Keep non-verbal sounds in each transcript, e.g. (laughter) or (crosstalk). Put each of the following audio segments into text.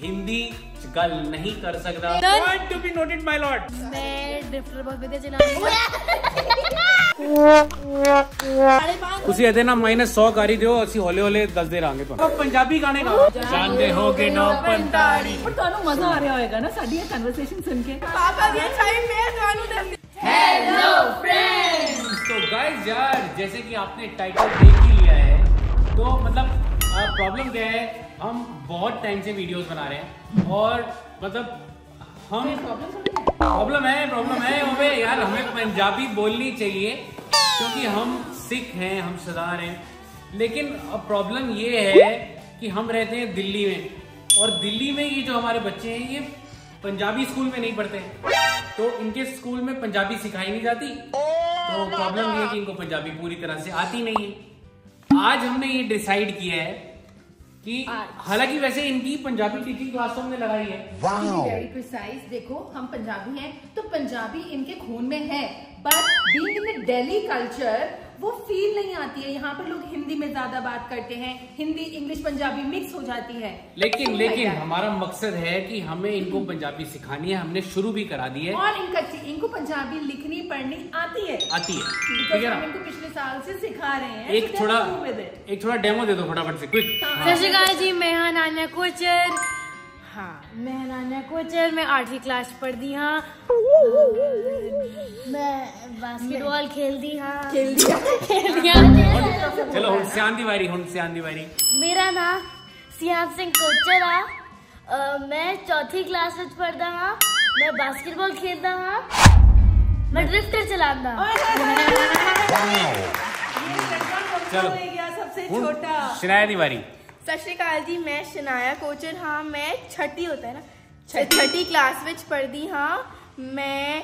हिंदी च गल नहीं कर सकता Done. Point to be noted my lord मैं ड्रिफ्टर बहुत ਵਧੀਆ ਚਲਾਉਂਦੀ ਤੁਸੀਂ ਇਹਦੇ ਨਾਲ -100 ਕਰੀ ਦਿਓ ਅਸੀਂ ਹੌਲੇ ਹੌਲੇ ਦੱਸਦੇ ਰਾਂਗੇ ਤੁਹਾਨੂੰ ਪੰਜਾਬੀ ਗਾਣੇ ਗਾ ਜਾਂਦੇ ਹੋਗੇ ਨੋ ਪੰਤਾੜੀ ਪਰ ਤੁਹਾਨੂੰ ਮਜ਼ਾ ਆ ਰਿਹਾ ਹੋਏਗਾ ਨਾ ਸਾਡੀ ਇਹ ਕਨਵਰਸੇਸ਼ਨ ਸੁਣ ਕੇ ਪਾਪਾ ਦੀ ਚਾਹੀ ਮੈਂ ਤੁਹਾਨੂੰ ਦਿੰਦੀ तो गाइस यार जैसे कि आपने टाइटल देख ही लिया है तो मतलब प्रॉब्लम क्या है? हम बहुत टाइम से वीडियोस बना रहे हैं और मतलब हम प्रॉब्लम है। प्रॉब्लम है ओबे यार हमें पंजाबी बोलनी चाहिए क्योंकि हम सिख हैं हम सरदार हैं। लेकिन अब प्रॉब्लम ये है कि हम रहते हैं दिल्ली में और दिल्ली में ये जो हमारे बच्चे हैं ये पंजाबी स्कूल में नहीं पढ़ते। तो इनके स्कूल में पंजाबी सिखाई नहीं जाती। तो प्रॉब्लम ये है कि इनको पंजाबी पूरी तरह से आती नहीं है। आज हमने ये डिसाइड किया है कि हालाँकि वैसे इनकी पंजाबी टीचिंग क्लास तो हमने लगाई है। वेरी प्रिसाइज देखो हम पंजाबी हैं तो पंजाबी इनके खून में है। But being in Delhi culture वो फील नहीं आती है। यहाँ पर लोग हिंदी में ज़्यादा बात करते हैं। हिंदी इंग्लिश पंजाबी मिक्स हो जाती है। लेकिन लेकिन हमारा मकसद है कि हमें इनको हम्म। पंजाबी सिखानी है। हमने शुरू भी करा दी है। और इनका इनको पंजाबी लिखनी पढ़नी आती है। आती है। इनको पिछले साल से सिखा रहे हैं एक थोड़ा एक थोड़ा डेमो दे दो फटाफट से क्विक हाँ। सत जी मैं नान्या कोचर। हाँ। मैं नान्या कोचर मैं आठवीं क्लास पढ़ती हाँ। बास्केटबॉल खेल दी हाँ। खेल दिया खेल दिया चलो हुन शांति बारी हुन शांति बारी मेरा नाम सियाम सिंह कोचर आ मैं चौथी क्लास में पढ़ता हाँ। मैं बास्केटबॉल खेलता हाँ। मैं ड्रिफ्टर चलाता चलो छोटा शनाया तिवारी। सत श्रीकाल जी मैं शनाया कोचर हाँ मैं छठी होता है ना छठी क्लास में पढ़ती हाँ। मैं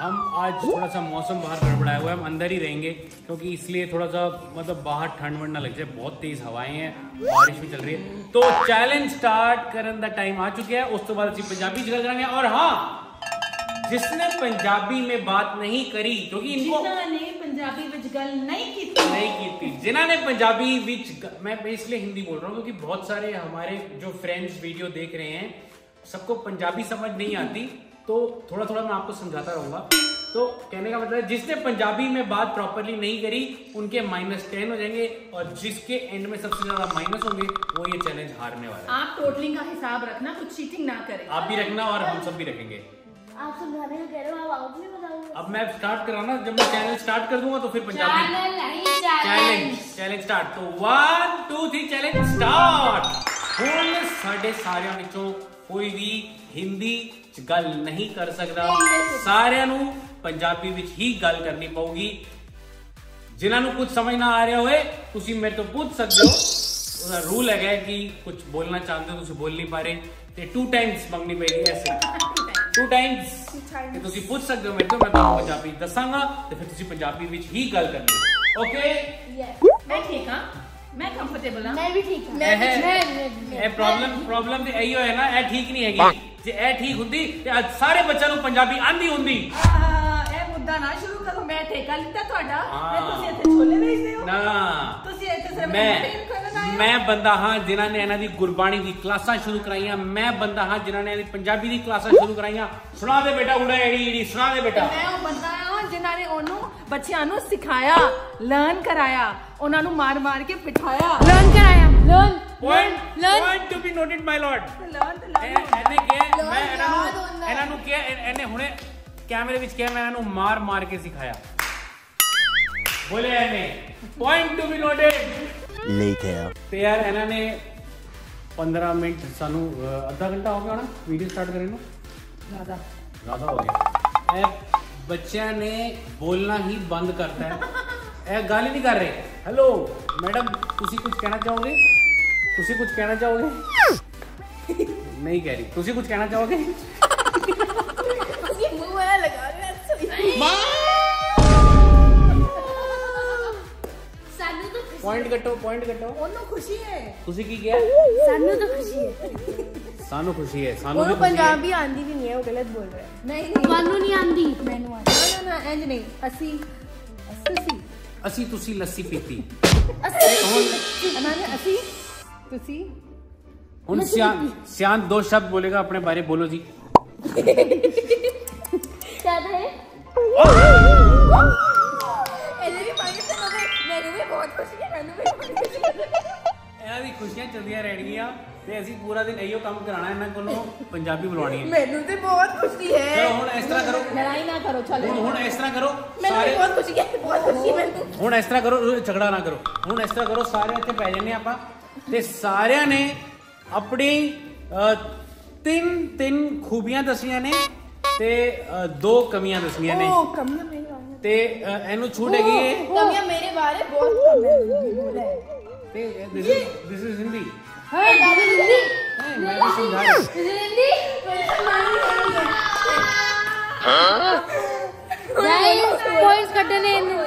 हम आज थोड़ा सा मौसम बाहर गड़बड़ाया हुआ है हम अंदर ही रहेंगे क्योंकि इसलिए थोड़ा सा मतलब बाहर ठंड वंड ना लग जाए बहुत तेज हवाएँ हैं बारिश भी चल रही है। तो चैलेंज स्टार्ट करने का टाइम आ चुका है उस तो बाद पंजाबी जगह करेंगे और हाँ जिसने पंजाबी में बात नहीं करी क्योंकि इनको नहीं की जिन्होंने पंजाबी विच मैं इसलिए हिंदी बोल रहा हूँ क्योंकि बहुत सारे हमारे जो फ्रेंड्स वीडियो देख रहे हैं सबको पंजाबी समझ नहीं आती तो थोड़ा थोड़ा मैं आपको समझाता रहूंगा तो कहने का मतलब है, जिसने पंजाबी में बात प्रॉपरली नहीं करी उनके माइनस टेन हो जाएंगे और जिसके एंड में सबसे ज्यादा माइनस होंगे वो ये चैलेंज हारने वाला है आप टोटलिंग का हिसाब रखना कुछ चीटिंग ना करें आप भी रखना और हम सब भी रखेंगे आप समझाने का कह रहे हो आप आउट नहीं बताओगे अब मैं स्टार्ट कर रहा हूँ ना जब मैं चैनल स्टार्ट कर दूंगा तो फिर पंजाबी ਚੈਨਲ ਨਹੀਂ ਚੈਲੰਜ ਚੈਲੰਜ ਚੈਲੰਜ ਸਟਾਰਟ ਤੋਂ 1 2 3 ਚੈਲੰਜ ਸਟਾਰਟ ਹੁਣ ਸਾਡੇ ਸਾਰਿਆਂ ਵਿੱਚੋਂ ਕੋਈ ਵੀ ਹਿੰਦੀ ਚ ਗੱਲ ਨਹੀਂ ਕਰ ਸਕਦਾ ਸਾਰਿਆਂ ਨੂੰ ਪੰਜਾਬੀ ਵਿੱਚ ਹੀ ਗੱਲ ਕਰਨੀ ਪਊਗੀ ਜਿਨ੍ਹਾਂ ਨੂੰ ਕੁਝ ਸਮਝ ਨਾ ਆ ਰਿਹਾ ਹੋਵੇ ਤੁਸੀਂ ਮੇਰੇ ਤੋਂ ਪੁੱਛ ਸਕਦੇ ਹੋ ਉਹਦਾ ਰੂਲ ਹੈਗਾ ਕਿ ਕੁਝ ਬੋਲਣਾ ਚਾਹੁੰਦੇ ਹੋ ਤੁਸੀਂ ਬੋਲ ਨਹੀਂ ਪਾ ਰਹੇ ਤੇ ਟੂ ਟਾਈਮਸ ਮੰਗਣੀ ਪੈਣੀ ਐਸੇ ਟੂ ਟਾਈਮਸ ਤੇ ਤੁਸੀਂ ਪੁੱਛ ਸਕਦੇ ਹੋ ਮੇਰੇ ਤੋਂ ਮੈਂ ਤੁਹਾਨੂੰ ਪੰਜਾਬੀ ਦੱਸਾਂਗਾ ਤੇ ਫਿਰ ਤੁਸੀਂ ਪੰਜਾਬੀ ਵਿੱਚ ਹੀ ਗੱਲ ਕਰਨੀ ਓਕੇ ਮੈਂ ਠੀਕ ਹਾਂ ਮੈਂ ਕੰਫਰਟੇਬਲ ਹਾਂ ਮੈਂ ਵੀ ਠੀਕ ਹਾਂ ਮੈਂ ਇਹ ਪ੍ਰੋਬਲਮ ਪ੍ਰੋਬਲਮ ਤੇ ਇਹੀ ਹੋਇਆ ਨਾ ਇਹ ਠੀਕ ਨਹੀਂ ਹੈਗੀ ਜੇ ਇਹ ਠੀਕ ਹੁੰਦੀ ਤੇ ਅੱਜ ਸਾਰੇ ਬੱਚਿਆਂ ਨੂੰ ਪੰਜਾਬੀ ਆਂਦੀ ਹੁੰਦੀ। ਆਹ, ਇਹ ਮੁੱਦਾ ਨਾ ਸ਼ੁਰੂ ਕਰੋ ਮੈਂ ਠੇਕਾ ਲਿੱਤਾ ਤੁਹਾਡਾ। ਹਾਂ। ਤੇ ਤੁਸੀਂ ਇੱਥੇ ਛੋਲੇ ਵੇਚਦੇ ਹੋ? ਨਾ। ਤੁਸੀਂ ਇੱਥੇ ਸਿਰਫ ਮੈਂ। ਮੈਂ ਬੰਦਾ ਹਾਂ ਜਿਨ੍ਹਾਂ ਨੇ ਇਹਨਾਂ ਦੀ ਗੁਰਬਾਣੀ ਦੀ ਕਲਾਸਾਂ ਸ਼ੁਰੂ ਕਰਾਈਆਂ। ਮੈਂ ਬੰਦਾ ਹਾਂ ਜਿਨ੍ਹਾਂ ਨੇ ਇਹਦੀ ਪੰਜਾਬੀ ਦੀ ਕਲਾਸਾਂ ਸ਼ੁਰੂ ਕਰਾਈਆਂ। ਸੁਣਾ ਦੇ ਬੇਟਾ ਉੜਾ ਏੜੀ ਏੜੀ ਸੁਣਾ ਦੇ ਬੇਟਾ। ਮੈਂ ਉਹ ਬੰਦਾ ਹਾਂ ਜਿਨ੍ਹਾਂ ਨੇ ਉਹਨੂੰ ਬੱਚਿਆਂ ਨੂੰ ਸਿਖਾਇਆ ਲਰਨ ਕਰਾਇਆ ਉਹਨਾਂ ਨੂੰ ਮਾਰ ਮਾਰ ਕੇ ਬਿਠਾਇਆ। ਲਰਨ ਕਰਾਇਆ। Learn Point learn. Point to be noted my lord learn ਤੇ ਇਹ- ਲਰਨ ਇਹਨੇ ਕਿਹਾ ਮੈਂ ਇਹਨਾਂ ਨੂੰ ਇਹਨਾਂ ਨੂੰ ਕਿਹਾ ਇਹ- ਇਹਨੇ ਹੁਣੇ ਕੈਮਰੇ ਵਿੱਚ ਕਿਹਾ ਮੈਂ ਇਹਨਾਂ ਨੂੰ ਮਾਰ ਮਾਰ ਕੇ ਸਿਖਾਇਆ ਬੋਲੇ ਇਹਨੇ point to be noted later. ਤੇ ਯਾਰ ਇਹਨਾਂ ਨੇ 15 ਮਿੰਟ ਸਾਨੂੰ ਅਹ, ਅੱਧਾ ਘੰਟਾ ਹੋ ਗਿਆ ਹੋਣਾ ਵੀਡੀਓ ਸਟਾਰਟ ਕਰੇ ਨੂੰ ਜ਼ਿਆਦਾ ਜ਼ਿਆਦਾ ਹੋ ਗਿਆ ਇਹ ਬੱਚਿਆਂ ਨੇ ਬੋਲਣਾ ਹੀ ਬੰਦ ਕਰਤਾ ਹੈ ਇਹ ਗੱਲ ਹੀ ਨਹੀਂ ਕਰ ਰਹੇ ਹੈਲੋ ਮੈਡਮ ਤੁਸੀਂ ਕੁਝ ਕਹਿਣਾ ਚਾਹੋਗੇ तुसी कुछ कहना चाहोगे? नहीं कह रही तुसी कुछ कहना चाहोगे? पॉइंट तो कटो पॉइंट कटो। ओनो खुशी है। खुशी की क्या सानू तो खुशी है। सानू खुशी है सानू और पंजाबी आंदी भी नहीं है वो गलत बोल रहा है। नहीं नहीं। मानू नहीं आंदी। मैनू आंदी। ना ना इंज नहीं। असी असी असी तुसी लस्सी पीती। असी हमारे असी ਤੁਸੀਂ ਹੁਣ ਸਿਆਨ ਸਿਆਨ ਦੋ ਸ਼ਬਦ ਬੋਲੇਗਾ ਆਪਣੇ ਬਾਰੇ बोलो जी क्या है ਇਹਦੇ ਵੀ ਪੰਜ ਤੇ ਹੋ ਗਏ ਮੈਨੂੰ ਵੀ ਬਹੁਤ ਖੁਸ਼ੀ ਹੈ ਮੈਨੂੰ ਵੀ ਬਹੁਤ ਖੁਸ਼ੀ ਹੈ ਇਹਨਾਂ ਦੀ ਖੁਸ਼ੀਆਂ ਚੱਲਦੀਆਂ ਰਹਿਣਗੀਆਂ ਤੇ ਅਸੀਂ ਪੂਰਾ ਦਿਨ ਇਹੋ ਕੰਮ ਕਰਾਣਾ ਇਹਨਾਂ ਕੋਲੋਂ ਪੰਜਾਬੀ ਬੁਲਵਾਣੀ ਹੈ ਮੈਨੂੰ ਤੇ ਬਹੁਤ ਖੁਸ਼ੀ ਹੈ ਚਲੋ ਹੁਣ ਇਸ ਤਰ੍ਹਾਂ ਕਰੋ ਲੜਾਈ ਨਾ ਕਰੋ ਚਲੋ ਹੁਣ ਹੁਣ ਇਸ ਤਰ੍ਹਾਂ ਕਰੋ ਮੈਨੂੰ ਵੀ ਸਾਰੇ ਬਹੁਤ ਖੁਸ਼ੀ ਹੈ ਬਹੁਤ ਖੁਸ਼ੀ ਹੈ ਮੈਨੂੰ ਹੁਣ ਇਸ ਤਰ੍ਹਾਂ ਕਰੋ ਝਗੜਾ ਨਾ ਕਰੋ ਹੁਣ ਇਸ ਤਰ੍ਹਾਂ ਕਰੋ ਸਾਰੇ ਇੱਥੇ ਪੈ ਜੰਨੇ ਆਪਾਂ ਤੇ ਸਾਰਿਆਂ ਨੇ ਆਪਣੀ ਤਿੰਨ ਤਿੰਨ ਖੂਬੀਆਂ ਦਸੀਆਂ ਨੇ ਤੇ ਦੋ ਕਮੀਆਂ ਦਸੀਆਂ ਨੇ। ਉਹ ਕਮੀਆਂ ਮੇਰੇ ਤੇ ਇਹਨੂੰ ਛੂਟ ਹੈਗੀ ਹੈ ਕਮੀਆਂ ਮੇਰੇ ਬਾਰੇ ਬਹੁਤ ਕਮ ਹੈ ਤੇ this is this is Hindi. ਹਾਂ? ਦਾਦੀ ਹਿੰਦੀ। ਮੈਂ ਵੀ ਸਮਝਾ ਰਿਹਾ। ਹਿੰਦੀ? ਹਾਂ? ਗਾਇਸ ਪੁਆਇੰਟਸ ਕੱਢਨੇ ਇਹਨੂੰ।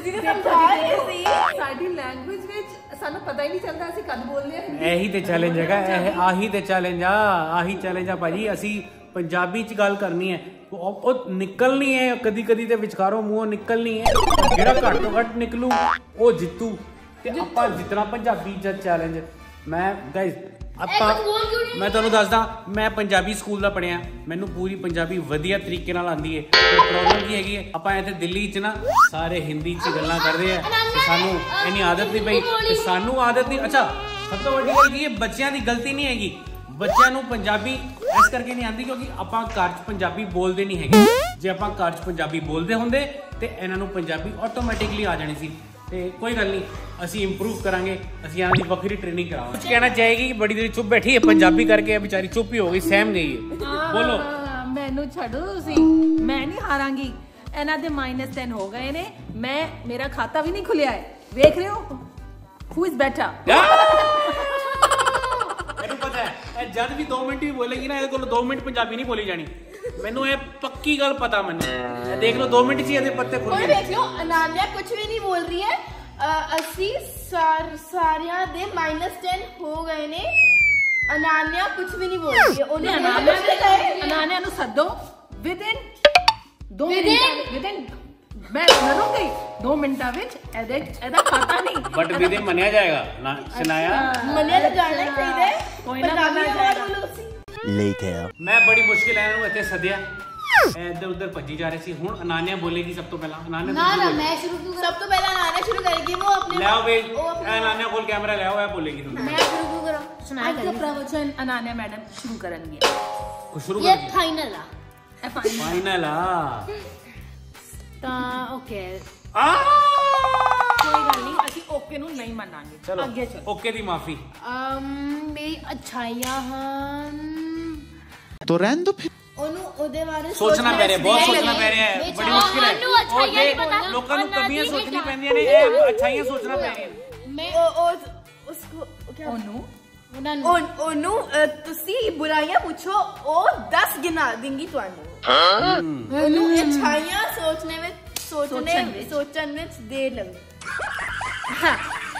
ਤੁਸੀਂ ਤਾਂ ਸਮਝਾ ਰਹੇ ਸੀ। ਸਾਡੀ ਲੈਂਗੁਏਜ ਵਿੱਚ ਸਾਨੂੰ ਪਤਾ ਹੀ ਨਹੀਂ ਚੱਲਦਾ ਅਸੀਂ ਕਦ ਬੋਲਦੇ ਹਾਂ ਇਹੀ ਤੇ ਚੈਲੰਜ ਹੈਗਾ ਇਹ ਆਹੀ ਤੇ ਚੈਲੰਜ ਆ ਆਹੀ ਚੈਲੰਜ ਆ ਭਾਜੀ। ਅਸੀਂ ਪੰਜਾਬੀ ਚ ਗੱਲ ਕਰਨੀ ਹੈ। ਉਹ ਉਹ ਨਿਕਲਣੀ ਹੈ ਕਦੀ ਕਦੀ ਤੇ ਵਿਚਕਾਰੋਂ ਮੂੰਹੋਂ ਨਿਕਲਣੀ ਹੈ। ਜਿਹੜਾ ਘੱਟ ਤੋਂ ਘੱਟ ਨਿਕਲੂ ਉਹ ਜਿੱਤੂ। ਤੇ ਆਪਾਂ ਜਿੱਤਣਾ ਪੰਜਾਬੀ ਚ ਚੈਲੰਜ ਮੈਂ ਗਾਇਸ ਆਪਾਂ ਮੈਂ ਤੁਹਾਨੂੰ ਦੱਸਦਾ ਮੈਂ ਪੰਜਾਬੀ ਸਕੂਲ ਦਾ ਪੜਿਆ ਮੈਨੂੰ ਪੂਰੀ ਪੰਜਾਬੀ ਵਧੀਆ ਤਰੀਕੇ ਨਾਲ ਆਉਂਦੀ ਹੈ। ਤੇ ਪ੍ਰੋਬਲਮ ਕੀ ਹੈਗੀ। ਹੈ ਆਪਾਂ ਇੱਥੇ ਦਿੱਲੀ 'ਚ ਨਾ ਸਾਰੇ ਹਿੰਦੀ 'ਚ ਗੱਲਾਂ ਕਰਦੇ ਆ ਤੇ ਸਾਨੂੰ ਇੰਨੀ ਆਦਤ ਨਹੀਂ ਪਈ। ਤੇ ਸਾਨੂੰ ਆਦਤ ਨਹੀਂ ਅੱਛਾ ਸਭ ਤੋਂ ਵੱਡੀ ਗੱਲ ਕੀ ਹੈ? ਬੱਚਿਆਂ ਦੀ ਗਲਤੀ ਨਹੀਂ ਹੈਗੀ। ਬੱਚਿਆਂ ਨੂੰ ਪੰਜਾਬੀ ਇਸ ਕਰਕੇ ਨਹੀਂ ਆਉਂਦੀ ਕਿਉਂਕਿ ਆਪਾਂ ਘਰ 'ਚ ਪੰਜਾਬੀ ਬੋਲਦੇ ਨਹੀਂ ਹੈਗੇ। ਜੇ ਆਪਾਂ ਘਰ 'ਚ ਪੰਜਾਬੀ ਬੋਲਦੇ ਹੁੰਦੇ ਤੇ ਇਹਨਾਂ ਨੂੰ ਪੰਜਾਬੀ ਆਟੋਮੈਟਿਕਲੀ ਆ ਜਾਣੀ ਸੀ। ਤੇ ਕੋਈ ਗੱਲ ਨਹੀਂ ਅਸੀਂ ਇੰਪਰੂਵ ਕਰਾਂਗੇ ਅਸੀਂ ਇਹਨਾਂ ਦੀ ਵੱਖਰੀ ਟ੍ਰੇਨਿੰਗ ਕਰਾਵਾਂਗੇ। ਕਹਿਣਾ ਚਾਹੇਗੀ ਕਿ ਬੜੀ ਦੇਰ ਚੁੱਪ ਬੈਠੀ ਹੈ ਪੰਜਾਬੀ ਕਰਕੇ ਇਹ ਵਿਚਾਰੀ ਚੁੱਪ ਹੀ ਹੋ ਗਈ ਸਹਿਮ ਗਈ ਹੈ। ਬੋਲੋ। ਮੈਨੂੰ ਛੱਡੋ ਤੁਸੀਂ ਮੈਂ ਨਹੀਂ ਹਾਰਾਂਗੀ। ਇਹਨਾਂ ਦੇ -10 ਹੋ ਗਏ ਨੇ ਮੈਂ ਮੇਰਾ ਖਾਤਾ ਵੀ ਨਹੀਂ ਖੁੱਲਿਆ ਹੈ। ਵੇਖ ਰਹੇ ਹੋ? ਹੂ ਇਜ਼ ਬੈਟਰ ਮੈਨੂੰ ਪਤਾ ਹੈ ਜਦ ਵੀ 2 ਮਿੰਟ ਵੀ ਬੋਲੇਗੀ ਨਾ ਇਹਦੇ ਕੋਲ 2 ਮਿੰਟ ਪੰਜਾਬੀ ਨਹੀਂ ਬੋਲੀ ਜਾਣੀ। ਮੈਨੂੰ ਇਹ ਪੱਕੀ ਗੱਲ ਪਤਾ ਮੈਨੂੰ ਇਹ ਦੇਖ ਲਓ 2 ਮਿੰਟ 'ਚ ਹੀ ਇਹਦੇ ਪੱਤੇ ਖੁੱਲ ਹੁਣ ਗਏ ਦੇਖ ਲਓ ਅਨਾਨਿਆ ਕੁਝ ਵੀ ਨਹੀਂ ਬੋਲ ਰਹੀ ਹੈ ਅ, ਅਸੀਂ ਸਾਰ ਸਾਰਿਆਂ ਦੇ -10 ਹੋ ਗਏ ਨੇ ਅਨਾਨਿਆ ਕੁਝ ਵੀ ਨਹੀਂ ਬੋਲ ਰਹੀ ਹੈ ਉਹਨੇ ਅਨਾਨਿਆ ਕੁਛ ਨਹੀਂ ਕਹਿ- ਅਨਾਨਿਆ ਨੂੰ ਸੱਦੋ within 2 Within? Minute within ਮੈਂ ਕਰੂੰਗੀ 2 ਮਿੰਟਾਂ ਵਿੱਚ ਇਹਦੇ ਇਹਦਾ ਖਾਤਾ ਨਹੀਂ ਬਟ ਵੀ ਦੇ ਮੰਨਿਆ ਜਾਏਗਾ ਨਾ ਸੁਨਾਇਆ ਮੰਨਿਆ ਤਾਂ ਜਾਣਾ ਹੀ ਚਾਹੀਦਾ ਹੈ ਕੋਈ ਨਾ ਪੰਜਾਬੀ ਮੰਨਿਆ ਅਵਾਰਡ ਜਾਏਗਾ। later ਮੈਂ ਬੜੀ ਮੁਸ਼ਕਿਲ ਆਇਆ ਨੂੰ ਇੱਥੇ ਸਦਿਆ ਇੱਧਰ ਉੱਧਰ ਭੱਜੀ ਜਾ ਰਹੀ ਸੀ ਹੁਣ ਅਨਾਨਿਆ ਬੋਲੇਗੀ ਸਭ ਤੋਂ ਪਹਿਲਾਂ ਅਨਾਨਿਆ ਨਾ ਨਾ ਮੈਂ ਸ਼ੁਰੂ ਕਿਉਂ ਸਭ ਤੋਂ ਪਹਿਲਾਂ ਅਨਾਨਿਆ ਸ਼ੁਰੂ ਕਰੇਗੀ ਉਹ ਆਪਣੇ ਲੈ ਆਓ ਬਈ ਅਨਾਨਿਆ ਕੋਲ ਕੈਮਰਾ ਲੈ ਆਓ ਇਹ ਬੋਲੇਗੀ ਤੁਹਾਨੂੰ ਮੈਂ ਸ਼ੁਰੂ ਕਿਉਂ ਕਰਾਂ ਸੁਣਾਇਆ ਕਰੀ ਪ੍ਰਵਚਨ ਅਨਾਨਿਆ ਮੈਡਮ ਸ਼ੁਰੂ ਕਰਨਗੇ ਸ਼ੁਰੂ ਕਰਨਗੇ ਇਹ ਫਾਈਨਲ ਆ ਇਹ ਫਾਈਨਲ ਆ ਤਾਂ ਓਕੇ ਆ ਕੋਈ ਗੱਲ ਨਹੀਂ ਅਸੀਂ ਓਕੇ ਨੂੰ ਨਹੀਂ ਮੰਨਾਂਗੇ ਅੱਗੇ ਚਲੋ ਓਕੇ ਦੀ ਮਾਫੀ ਅਮ ਮੇਰੀ ਅੱਛਾਈਆਂ ਹਨ तो रहने दो फिर ਉਹਨੂੰ ਉਹਦੇ ਬਾਰੇ ਸੋਚਣਾ ਪੈ ਰਿਹਾ ਬਹੁਤ ਨਹੀਂ ਸੋਚਣਾ ਲੱਗੇ। ਪੈ ਰਿਹਾ ਹੈ ਨਹੀਂ, ਬੜੀ ਚਾਹ ਮੁਸ਼ਕਿਲ ਹੈ ਮੈਨੂੰ ਅੱਛਾਈਆਂ ਉਹ ਜੇ ਨਹੀਂ ਪਤਾ। ਲੋਕਾਂ ਨੂੰ ਉਹਨਾਂ ਕਮੀਆਂ ਦੀ ਸੋਚਣੀ ਵੀ ਪੈਂਦੀਆਂ ਨੇ ਇਹ ਅੱਛਾਈਆਂ ਸੋਚਣਾ ਪੈ ਰਹੀਆਂ ਮੈਂ ਉਹ ਉਹ ਉਸਕੋ ਕਿਆ ਉਹਨੂੰ ਉਹਨਾਂ ਨੂੰ ਉਹ- ਉਹਨੂੰ ਅ, ਤੁਸੀਂ ਬੁਰਾਈਆਂ ਪੁੱਛੋ ਉਹ 10 ਗਿਣਾ ਦੇਂਗੀ ਤੁਹਾਨੂੰ ਉਹਨੂੰ ਅੱਛਾਈਆਂ ਸੋਚਣੇ ਵਿੱਚ ਸੋਚਣ ਸੋਚਣੇ ਵਿੱਚ। ਸੋਚਣ ਵਿੱਚ ਦੇਰ ਲੱਗਦੀ ਅਹ,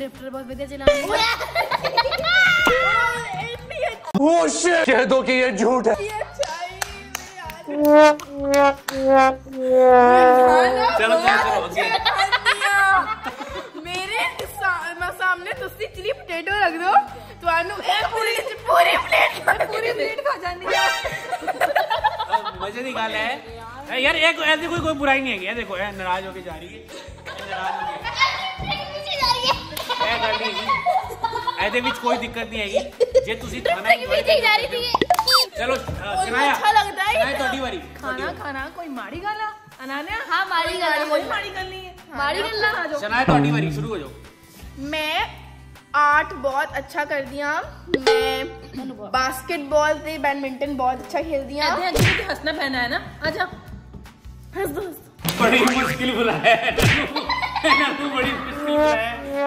ड्रिफ्टर बहुत बढ़िया चला कह दो कि ये झूठ है चलो मेरे सामने चिली रख दो पूरी पूरी प्लेट पूरी प्लेट खा जानी मज़े है। यार एक ऐसी कोई कोई बुराई नहीं है देखो नाराज़ होके जा रही है। ਐਸੀ ਕੋਈ ਕੋਈ ਬੁਰਾਈ ਨਹੀਂ ਹੈਗੀ ਇਹ ਦੇਖੋ ਇਹ ਨਾਰਾਜ਼ ਹੋ ਕੇ ਜਾ ਰਹੀ ਹੈ ਇਹ ਨਾਰਾਜ਼ ਹੋ ਕੇ ਇਹ ਗੱਲ ਨਹੀਂ ਹੈਗੀ। ਇਹਦੇ ਵਿੱਚ ਕੋਈ ਦਿੱਕਤ ਨਹੀਂ ਹੈਗੀ ਜੇ ਤੁਸੀਂ ਖਾਣਾ enjoy ਕਰਦੇ ਹੋ। ਚਲੋ ਅਹ, ਸੁਨਾਇਆ ਅੱਛਾ ਲੱਗਦਾ ਹੈ। ਸੁਨਾਇਆ ਤੁਹਾਡੀ ਵਾਰੀ ਖਾਣਾ ਖਾਣਾ ਕੋਈ ਮਾੜੀ ਗੱਲ ਆ अनान्या हाँ मारी गल कोई माड़ी करनी है माड़ी गल आ जाओ शनाया ਤੁਹਾਡੀ ਵਾਰੀ ਸ਼ੁਰੂ ਹੋ ਜਾਓ मैं आर्ट बहुत अच्छा कर दिया मैं बास्केटबॉल ते बैडमिंटन बहुत अच्छा खेल दिया ऐसे अजीब से हंसना पहना है ना आजा हंस दो, हंस दो। ਬੜੀ ਮੁਸ਼ਕਿਲ ਬੁਲਾਇਆ ਇਹਨਾਂ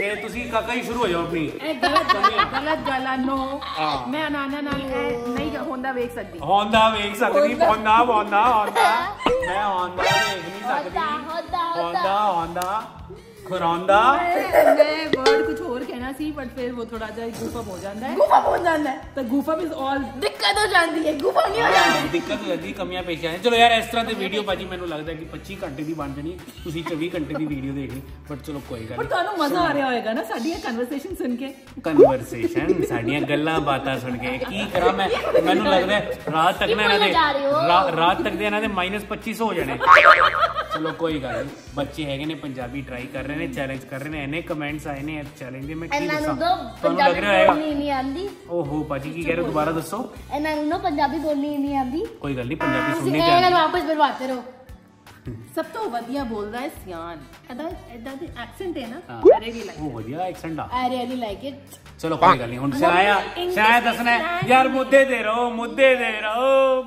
ਗਲਤੀ ਹੈ ਮੈਂ ਗਲਤੀ ਮੰਨਣਾ ਤੇ ਤੁਸੀਂ ਕਾਕਾ ਹੀ ਸ਼ੁਰੂ ਹੋ ਜਾਓ ਆਪਣੀ ਇਹ ਗਲਤ ਗੱਲ ਹੈ, ਗਲਤ ਗੱਲ ਆ ਨੋ ਹਾਂ। ਮੈਂ ਅਨਾਨਾ ਨਾਲ ਇਹ ਨਹੀਂ ਹੁੰਦਾ ਵੇਖ ਸਕਦੀ ਹੋਂਦਾ ਵੇਖ ਸਕਦੀ ਹੋਂਦਾ ਹੋਂਦਾ ਹੋਂਦਾ ਮੈਂ ਹੋਂਦਾ ਵੇਖ ਨਹੀਂ ਸਕਦੀ ਹੋਂਦਾ, ਹੋਂਦਾ ਹੋਂਦਾ ਖੁਰਾਂਦਾ ਮੈਂ ਵਰਡ ਕੁਝ ਹੋਰ ਕਹਿਣਾ ਸੀ ਬਟ ਫਿਰ ਉਹ ਥੋੜਾ ਜਿਹਾ ਗੂਫ ਹੋ ਜਾਂਦਾ ਹੈ गुफा पहुंच जाता है ਤਾਂ ਗੂਫ ਇਜ਼ ਆਲ दिक्कत हो जाती है गुफा नहीं हो जाती ਦਿੱਕਤ ਹੋ ਜਾਂਦੀ ਕਮੀਆਂ ਪੇਸ਼ ਆਏ ਚਲੋ ਯਾਰ ਇਸ ਤਰ੍ਹਾਂ ਦੀ ਵੀਡੀਓ ਭਾਜੀ ਮੈਨੂੰ ਲੱਗਦਾ ਕਿ 25 ਘੰਟੇ ਦੀ ਬਣ ਜਣੀ ਤੁਸੀਂ 24 ਘੰਟੇ ਦੀ ਵੀਡੀਓ ਦੇਖਣੀ ਬਟ ਚਲੋ ਕੋਈ ਗੱਲ ਪਰ ਤੁਹਾਨੂੰ ਮਜ਼ਾ ਆ ਰਿਹਾ ਹੋਏਗਾ ਨਾ ਸਾਡੀ ਇਹ ਕਨਵਰਸੇਸ਼ਨ ਸੁਣ ਕੇ ਕਨਵਰਸੇਸ਼ਨ ਸਾਡੀਆਂ ਗੱਲਾਂ ਬਾਤਾਂ ਸੁਣ ਕੇ ਕੀ ਕਰਾਂ ਮੈਂ ਮੈਨੂੰ ਲੱਗਦਾ ਹੈ ਰਾਤ ਤੱਕ ਨਾ ਇਹਨਾਂ ਦੇ ਜਾ ਰਹੇ ਹੋ? ਰਾ- ਰਾਤ ਤੱਕ ਦੇ ਇਹਨਾਂ ਦੇ -2500 ਹੋ ਜਾਣੇ ਚਲੋ ਕੋਈ ਗੱਲ ਨਹੀਂ ਬੱਚੇ ਹੈਗੇ ਨੇ ਪੰਜਾਬੀ ਟਰਾਈ ਕਰ ਰਹੇ ਨੇ ਚੈਲੰਜ ਕਰ ਰਹੇ ਨੇ ਇਹਨੇ ਕਮੈਂਟਸ ਆਏ ਨੇ ਚੈਲੰਜ ਦੇ ਮੈਂ ਕੀ ਇਹਨਾਂ ਦੱਸਾਂ ਨੂੰ ਦੋ ਤੁਹਾਨੂੰ ਲੱਗ ਪੰਜਾਬੀ ਰਿਹਾ ਹੋਏਗਾ ਬੋਲਣੀ ਨਹੀਂ ਆਂਦੀ ਓਹੋ ਭਾਜੀ ਕੀ ਕਹਿ ਰਹੇ ਹੋ ਦੁਬਾਰਾ ਦੱਸੋ ਇਹਨਾਂ ਨੂੰ ਨਾ ਪੰਜਾਬੀ ਬੋਲਣੀ ਨਹੀਂ ਆਂਦੀ ਕੋਈ ਗੱਲ ਨਹੀਂ ਪੰਜਾਬੀ ਤੁਸੀਂ ਸੁਣਨੇ ਇਹਨਾਂ ਨੂੰ ਤੇ ਵਾਪਸ ਬਰਵਾਤੇ ਰਹੋ ਸਭ ਤੋਂ ਵਧੀਆ ਬੋਲਦਾ ਹੈ ਸਿਆਨ ਇਹਦਾ ਇਹਦਾ ਦੀ ਐਕਸੈਂਟ ਹੈ ਨਾ ਆਈ ਰੈਲੀ ਲਾਈਕ ਉਹ ਵਧੀਆ ਐਕਸੈਂਟ ਆ ਆਈ ਰੈਲੀ ਲਾਈਕ ਇਟ ਚਲੋ ਕੋਈ ਗੱਲ ਨਹੀਂ ਹੁਣ ਸਿਆਇਆ ਸਿਆਇਆ ਦੱਸਣਾ ਯਾਰ ਮੁੱਦੇ ਦੇ ਰਹੋ ਮੁੱਦੇ ਦੇ ਰਹੋ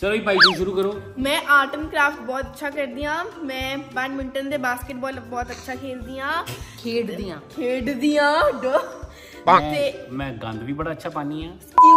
ਚਲੋ ਜੀ ਭਾਈ ਜੀ ਸ਼ੁਰੂ ਕਰੋ ਮੈਂ ਆਰਟ ਐਂਡ ਕ੍ਰਾਫਟ ਬਹੁਤ ਅੱਛਾ ਕਰਦੀ ਆ ਮੈਂ ਬੈਡਮਿੰਟਨ ਤੇ ਬਾਸਕਟਬਾਲ ਬਹੁਤ ਅੱਛਾ ਖੇਡਦੀ ਆ ਖੇਡਦੀ ਆ ਖੇਡਦੀ ਆ ਮੈਂ ਗੰਦ ਵੀ ਬੜਾ ਅੱਛਾ ਪਾਣੀ ਆ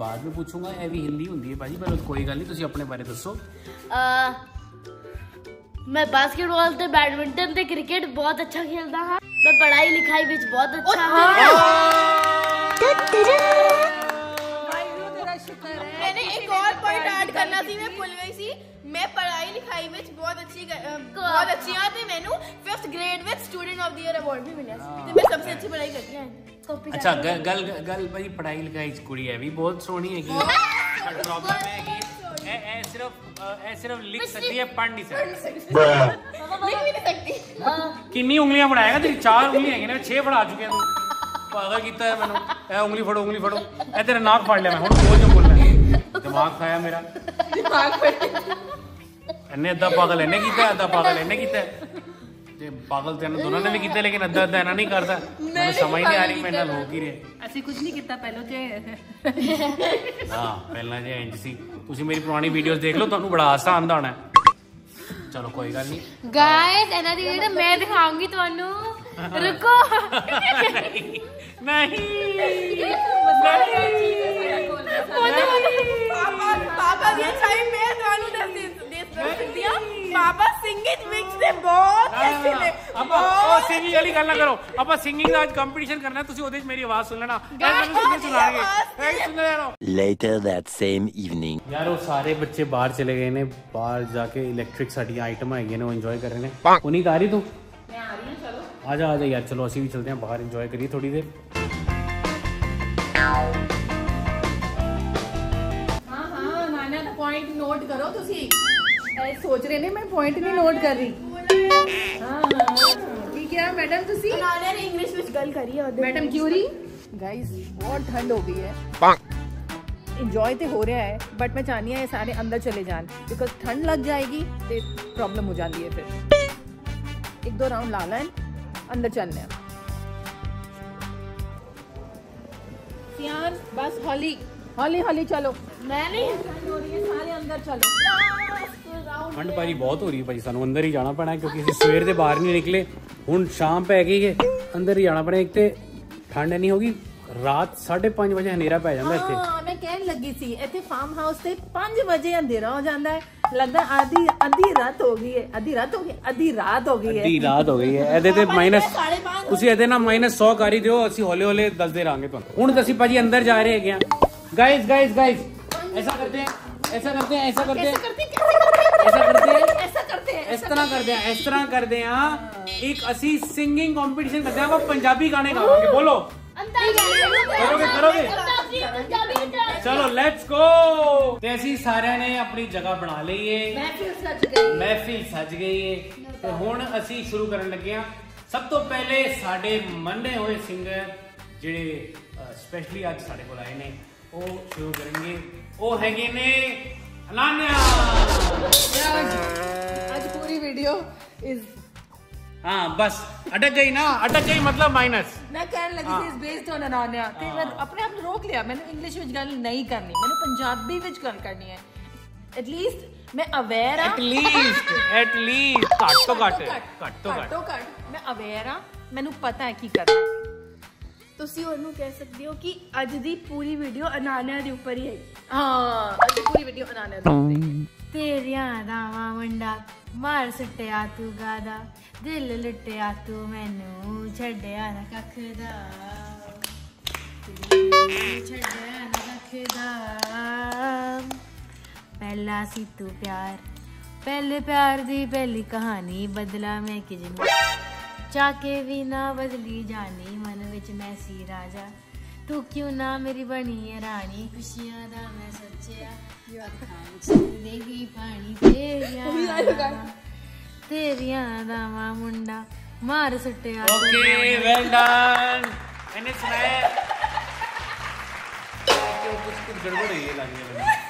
ਬਾਅਦ ਵਿੱਚ ਪੁੱਛੂੰਗਾ ਇਹ ਵੀ ਹਿੰਦੀ ਹੁੰਦੀ ਹੈ ਭਾਜੀ ਪਰ ਕੋਈ ਗੱਲ ਨਹੀਂ ਤੁਸੀਂ ਆਪਣੇ ਬਾਰੇ ਦੱਸੋ ਮੈਂ ਬਾਸਕਟਬਾਲ ਤੇ ਬੈਡਮਿੰਟਨ ਤੇ ਕ੍ਰਿਕਟ ਬਹੁਤ ਅੱਛਾ ਖੇਲਦਾ ਹਾਂ ਮੈਂ ਪੜ੍ਹਾਈ ਲਿਖਾਈ ਵਿੱਚ ਬਹੁਤ ਅੱਛਾ ਹਾਂ ਗਲਤੀ ਮੈਂ ਭੁੱਲ ਗਈ ਸੀ ਮੈਂ ਪੜ੍ਹਾਈ ਲਿਖਾਈ ਵਿੱਚ ਬਹੁਤ ਅੱਛੀ ਬਹੁਤ ਅੱਛੀ ਹਾਂ ਤੇ ਮੈਨੂੰ 5th ਗ੍ਰੇਡ ਵਿੱਚ student of the year award ਵੀ ਮਿਲਿਆ ਸੀ ਤੇ ਮੈਂ ਸਭ ਤੋਂ ਅੱਛੀ ਪੜ੍ਹਾਈ ਕਰਦੀ ਹਾਂ ਅੱਛਾ ਗੱਲ ਗੱਲ ਗੱਲ ਬਈ ਪੜ੍ਹਾਈ ਲਿਖਾਈ ਕੁੜੀ ਹੈ ਵੀ ਬਹੁਤ ਸੋਹਣੀ ਹੈਗੀ ਪ੍ਰੋਬਲਮ ਹੈ ਕਿ ਇਹ ਇਹ ਸਿਰਫ ਇਹ ਸਿਰਫ ਲਿਖ ਸਕਦੀ ਹੈ ਪੜ੍ਹ ਨਹੀਂ ਸਕਦੀ ਲਿਖ ਵੀ ਨਹੀਂ ਸਕਦੀ ਕਿੰਨੀ ਉਂਗਲੀਆਂ ਬਣਾਏਗਾ ਤੇਰੀ ਚਾਰ ਉਂਗਲੀਆਂ ਹੈਗੀਆਂ ਨੇ 6 ਫੜਾ ਚੁੱਕੇ ਤੂੰ ਪਾਗਲ ਕੀਤਾ ਹੈ ਮੈਨੂੰ ਇਹ ਉਂਗਲੀ ਫੜੋ ਉਂਗਲੀ ਫੜੋ ਇਹ ਤੇਰਾ ਨਾਕ ਫੜ ਲਿਆ ਮੈਂ ਹੁਣ ਬੋਲ ਜੋ ਬੋਲਣਾ ਦਿਮਾਗ ਖਾਇਆ ਮੇਰਾ? ਇਹਨੇ ਅੱਧਾ ਪਾਗਲ ਇਹਨੇ ਕੀਤਾ ਅੱਧਾ ਪਾਗਲ ਇਹਨੇ ਕੀਤਾ। ਤੇ ਪਾਗਲ ਤੇ ਇਹਨਾਂ ਦੋਨਾਂ ਨੇ ਵੀ ਕੀਤਾ ਲੇਕਿਨ ਅੱਧਾ ਅੱਧਾ ਇਹਨਾਂ ਨਹੀਂ ਕਰਦਾ ਮੈਨੂੰ ਸਮਝ ਨਹੀਂ ਆ ਰਹੀ ਮੇਰੇ ਨਾਲ ਹੋ ਕੀ ਰਿਹਾ। ਅਸੀਂ ਕੁਝ ਨਹੀਂ ਕੀਤਾ ਪਹਿਲਾਂ ਤੇ ਹਾਂ ਪਹਿਲਾਂ ਜੇ ਇੰਜ ਸੀ ਤੁਸੀਂ ਮੇਰੀ ਪੁਰਾਣੀ ਵੀਡੀਓਜ਼ ਦੇਖ ਲਓ ਤੁਹਾਨੂੰ ਬੜਾ ਹਾਸਾ ਆਂਦਾ ਹੋਣਾ। ਚਲੋ ਕੋਈ ਗੱਲ ਨਹੀਂ। ਗਾਇਸ ਇਹਨਾਂ ਦੀ ਵੀਡੀਓ ਮੈਂ ਦਿਖਾਉਂਗੀ ਤੁਹਾਨੂੰ ਰੁਕੋ। ਨਹੀਂ ਪਾਪਾ ਪਾਪਾ ਦੀ ਅੱਛਾਈ ਮੈਂ ਤੁਹਾਨੂੰ ਦੱਸ ਦੇ ਦੇ ਸਕਦੀ ਹਾਂ ਪਾਪਾ ਸਿੰਗਿੰਗ ਵਿੱਚ ਤੇ ਬਹੁਤ ਅੱਛੇ ਨੇ ਆਪਾਂ ਉਹ ਸਿੰਗਿੰਗ ਵਾਲੀ ਗੱਲ ਨਾ ਕਰੋ ਆਪਾਂ ਸਿੰਗਿੰਗ ਦਾ ਅੱਜ ਕੰਪੀਟੀਸ਼ਨ ਕਰਨਾ ਤੁਸੀਂ ਉਹਦੇ ਵਿੱਚ ਮੇਰੀ ਆਵਾਜ਼ ਸੁਣ ਲੈਣਾ ਇਹ ਮੈਨੂੰ ਸਿੰਗਿੰਗ ਸੁਣਾਣਗੇ ਇਹ ਸੁਣਦੇ ਰਹੋ Later that same evening. ਯਾਰ ਉਹ ਸਾਰੇ ਬੱਚੇ ਬਾਹਰ ਚਲੇ ਗਏ ਨੇ ਬਾਹਰ ਜਾ ਕੇ ਇਲੈਕਟ੍ਰਿਕ ਸਾਡੀਆਂ ਆਈਟਮਾਂ ਹੈਗੀਆਂ ਨੇ ਉਹ ਇੰਜੋਏ ਕਰ ਰਹੇ ਨੇ ਉਨੀ ਆ ਰਹੀ ਤੂੰ ਮੈਂ ਆ ਰਹੀ ਹਾਂ ਚਲੋ ਆ ਜਾ ਆ ਜਾ ਯਾਰ ਚਲੋ ਅਸੀਂ ਵੀ ਚਲਦੇ ਹਾਂ ਬਾਹਰ ਇੰਜੋਏ ਕਰੀਏ ਥੋੜੀ ਦੇਰ ਪੁਆਇੰਟ ਨੋਟ ਕਰੋ ਤੁਸੀਂ ਐ ਸੋਚ ਰਹੇ ਨੇ ਮੈਂ ਪੁਆਇੰਟ ਨਹੀਂ ਨੋਟ ਕਰ ਰਹੀ ਹਾਂ ਕੀ ਕਿਹਾ ਮੈਡਮ ਤੁਸੀਂ ਉਹਨਾਂ ਨੇ ਇੰਗਲਿਸ਼ ਵਿੱਚ ਗੱਲ ਕਰੀ ਹੈ ਮੈਡਮ ਕਿਉਰੀ ਗਾਇਸ ਬਹੁਤ ਠੰਡ ਹੋ ਗਈ ਹੈ ਇੰਜੋਏ ਤੇ ਹੋ ਰਿਹਾ ਹੈ ਬਟ ਮੈਂ ਚਾਹਨੀ ਹਾਂ ਇਹ ਸਾਰੇ ਅੰਦਰ ਚਲੇ ਜਾਣ ਬਿਕੋਜ਼ ਠੰਡ ਲੱਗ ਜਾਏਗੀ ਤੇ ਪ੍ਰੋਬਲਮ ਹੋ ਜਾਂਦੀ ਹੈ ਫਿਰ ਇੱਕ ਦੋ ਰਾਉਂਡ ਲਾ ਲੈਣ अंदर चलने हैं सियान बस हॉली हॉली हॉली चलो ਮੈਂ ਨਹੀਂ। ਠੰਡ ਹੋ ਰਹੀ ਹੈ ਸਾਰੇ ਅੰਦਰ ਚਲੋ ਠੰਡ ਭਾਜੀ ਬਹੁਤ ਹੋ ਰਹੀ ਹੈ ਭਾਜੀ ਸਾਨੂੰ ਅੰਦਰ ਹੀ ਜਾਣਾ ਪੈਣਾ ਕਿਉਂਕਿ ਅਸੀਂ ਸਵੇਰ ਦੇ ਬਾਹਰ ਨਹੀਂ ਨਿਕਲੇ ਹੁਣ ਸ਼ਾਮ ਪੈ ਗਈ ਹੈ ਅੰਦਰ ਹੀ ਜਾਣਾ ਪੈਣਾ ਇੱਕ ਤੇ ਠੰਡ ਨਹੀਂ ਹੋਗੀ ਰਾਤ 5:30 ਵਜੇ ਹਨੇਰਾ ਪੈ ਜਾਂਦਾ ਇੱਥੇ। ਹਾਂ ਮੈਂ ਕਹਿਣ ਲੱਗੀ ਸੀ ਇੱਥੇ ਫਾਰਮ ਹਾਊਸ ਤੇ 5 ਵਜੇ ਅੰਧੇਰਾ ਹੋ ਜਾਂਦਾ ਹੈ ਲੱਗਦਾ ਆधी ਅੱਧੀ ਰਾਤ ਹੋ ਗਈ ਹੈ ਅੱਧੀ ਰਾਤ ਹੋ ਗਈ ਅੱਧੀ ਰਾਤ ਹੋ ਗਈ ਹੈ। ਅੱਧੀ ਰਾਤ ਹੋ ਗਈ ਹੈ ਇਹਦੇ ਤੇ ਮਾਈਨਸ ਤੁਸੀਂ ਇਹਦੇ ਨਾਲ ਮਾਈਨਸ 100 ਕਰ ਦਿਓ ਅਸੀਂ ਹੌਲੇ ਹੌਲੇ ਦੱਸਦੇ ਰਹਾਂਗੇ ਤੁਹਾਨੂੰ। ਹੁਣ ਤਾਂ ਅਸੀਂ ਭਾਜੀ ਅੰਦਰ ਜਾ ਰਹੇ ਹੈਗੇ ਆ ਗਾਇਸ ਗਾਇਸ ਗਾਇਸ ऐसा करते हैं ऐसा करते हैं ऐसा करते हैं करते कैसे ऐसा करते हैं ऐसा करते हैं ਇਸ ਤਰ੍ਹਾਂ ਕਰਦੇ ਆ ਇਸ ਤਰ੍ਹਾਂ ਕਰਦੇ ਆ ਇੱਕ ਅਸੀਂ ਸਿੰਗਿੰਗ ਕੰਪੀਟੀਸ਼ਨ ਕਰਦੇ ਆ ਆਪਾਂ ਪੰਜਾਬੀ ਗਾਣੇ ਗਾਵਾਂਗੇ ਬੋਲੋ ਕਰੋਗੇ ਕਰੋਗੇ ਚਲੋ ਲੈਟਸ ਗੋ ਤੇ ਅਸੀਂ ਸਾਰਿਆਂ ਨੇ ਆਪਣੀ ਜਗ੍ਹਾ ਬਣਾ ਲਈ ਏ महफिल सज गई ਮਹਿਫਿਲ ਸਜ ਗਈ ਏ ਤੇ ਹੁਣ ਅਸੀਂ ਸ਼ੁਰੂ ਕਰਨ ਲੱਗੇ ਆ ਸਭ ਤੋਂ ਪਹਿਲੇ ਸਾਡੇ ਮੰਨੇ ਹੋਏ ਸਿੰਗਰ ਜਿਹੜੇ ਸਪੈਸ਼ਲੀ ਅੱਜ ਸਾਡੇ ਕੋਲ ਆਏ ਨੇ ਉਹ ਸ਼ੁਰੂ ਕਰਨਗੇ ਉਹ ਹੈਗੇ ਨੇ ਅਨਾਨਿਆ आज पूरी वीडियो इज ਹਾਂ ਬਸ ਅਟਕ ਗਈ ਨਾ ਅਟਕ ਗਈ ਮਤਲਬ ਮਾਈਨਸ ਮੈਂ ਕਹਿਣ ਲੱਗੀ ਸੀ ਇਸ ਬੇਸਡ ਔਨ ਅਨਾਨਿਆ ਤੇ ਮੈਂ ਆਪਣੇ ਆਪ ਨੂੰ ਰੋਕ ਲਿਆ ਮੈਨੂੰ ਇੰਗਲਿਸ਼ ਵਿੱਚ ਗੱਲ ਨਹੀਂ ਕਰਨੀ ਮੈਨੂੰ ਪੰਜਾਬੀ ਵਿੱਚ ਗੱਲ ਕਰਨੀ ਹੈ ਐਟ ਲੀਸਟ ਮੈਂ ਅਵੇਅਰ ਆ ਐਟ ਲੀਸਟ ਐਟ ਲੀਸਟ ਘੱਟ ਤੋਂ ਘੱਟ ਘੱਟ ਤੋਂ ਘੱਟ ਘੱਟੋ ਘੱਟ ਮੈਂ ਅਵੇਅਰ ਆ ਮੈਨੂੰ ਪਤਾ ਹੈ ਕੀ ਕਰਨਾ ਹੈ। ਤੁਸੀਂ ਉਹਨੂੰ ਕਹਿ ਸਕਦੇ ਹੋ ਕਿ ਅੱਜ ਦੀ ਪੂਰੀ ਵੀਡੀਓ ਅਨਾਨਿਆ ਦੇ ਉੱਪਰ ਹੀ ਹੈ ਹਾਂ ਅੱਜ ਪੂਰੀ ਵੀਡੀਓ ਅਨਾਨਿਆ ਦੀ ਤੇਰੀਆਂ ਦਾਵਾ ਮੁੰਡਾ ਮਾਰ ਸੁੱਟਿਆ ਤੂੰ ਗਾਦਾ ਦਿਲ ਲੁੱਟਿਆ ਤੂੰ ਮੈਨੂੰ ਛੱਡਿਆ ਨਾ ਕੱਖ ਦਾ ਛੱਡਿਆ ਨਾ ਕੱਖ ਦਾ ਪਹਿਲਾ ਸੀ ਤੂੰ ਪਿਆਰ ਪਹਿਲੇ ਪਿਆਰ ਦੀ ਪਹਿਲੀ ਕਹਾਣੀ ਬਦਲਾ ਮੈਂ ਕਿਜਨੂੰ ਚਾਕੇ ਵੀ ਨਾ ਬਦਲੀ ਜਾਣੀ ਮਨ ਵਿੱਚ ਮੈਂ ਸੀ ਰਾਜਾ ਤੂੰ ਕਿਉਂ ਨਾ ਮੇਰੀ ਬਣੀ ਹੈ ਰਾਣੀ ਖੁਸ਼ੀਆਂ ਦਾ ਮੈਂ ਸੱਚਿਆ ਅੱਖਾਂ ਵਿੱਚ ਦੇਗੀ ਪਾਣੀ ਤੇਰੀਆਂ ਤੇਰੀਆਂ ਦਾਵਾ ਮੁੰਡਾ ਮਾਰ ਸੁੱਟਿਆ ਤੂੰ ਓਕੇ ਵੈਲ ਡਨ मैंने सुनाया क्यों कुछ कुछ गड़बड़ हुई है लग रही है